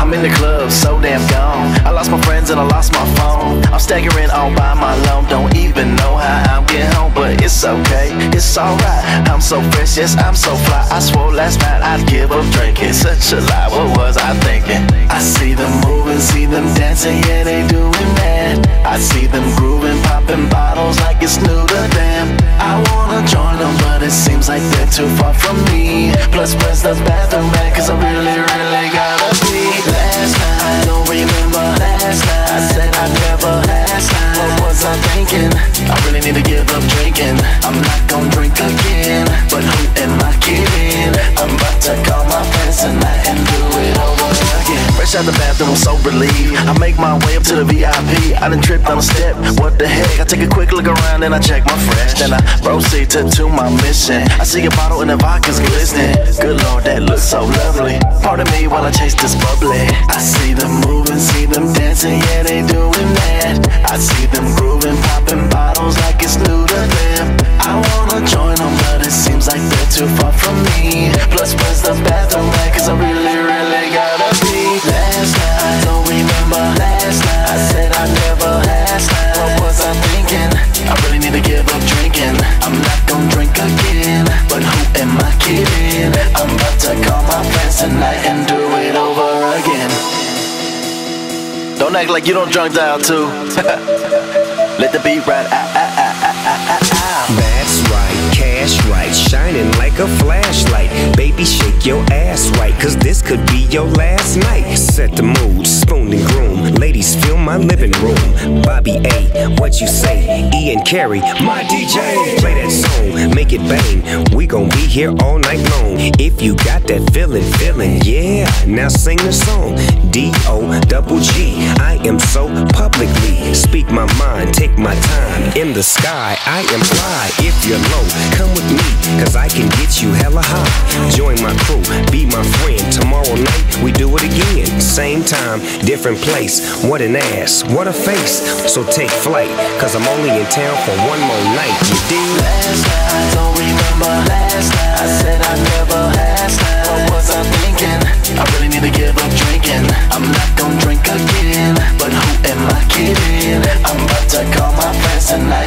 I'm in the club, so damn gone. I lost my friends and I lost my phone. I'm staggering all by my loan. Don't even know how I'm getting home, but it's okay, it's alright. I'm so fresh, yes, I'm so fly. I swore last night I'd give up drinking. Such a lie, what was I thinking? I see them moving, see them dancing, yeah, they doing that. I see them grooving, popping bottles like it's new to them. I wanna join them, but it seems like they're too far from me. Plus, where's the bathroom at? Cause I The I'm so relieved. I make my way up to the VIP. I done tripped on a step. What the heck? I take a quick look around and I check my fresh. Then I proceed to, to my mission. I see a bottle and the vodka's glistening. Good lord, that looks so lovely. Pardon me while I chase this bubbly. I see them moving, see them dancing, yeah, they doing that. I see them grooving, popping bottles like it's new to them. I wanna join them, but it seems like they're too far from me. Plus, where's the bathroom at? Cause I really, really gotta tonight and do it over again. Don't act like you don't drunk dial too. Let the beat ride. Ah, ah, ah, ah, ah, ah. That's right, cash right, shining like a flashlight. Baby, shake your ass right, cause this could be your last night. Set the mood, what you say? Ian Carey, my DJ. Play that song, make it bang. We gon' be here all night long. If you got that feeling, feeling, yeah. Now sing the song. D O double G. I am so publicly. Speak my mind, take my time. In the sky, I am fly. If you're low, come with me, cause I you hella hot. Join my crew, be my friend. Tomorrow night, we do it again. Same time, different place. What an ass, what a face. So take flight, cause I'm only in town for one more night. You dig? Last night, I don't remember last night. I said I never had What was I thinking? I really need to give up drinking. I'm not gonna drink again. But who am I kidding? I'm about to call my friends tonight.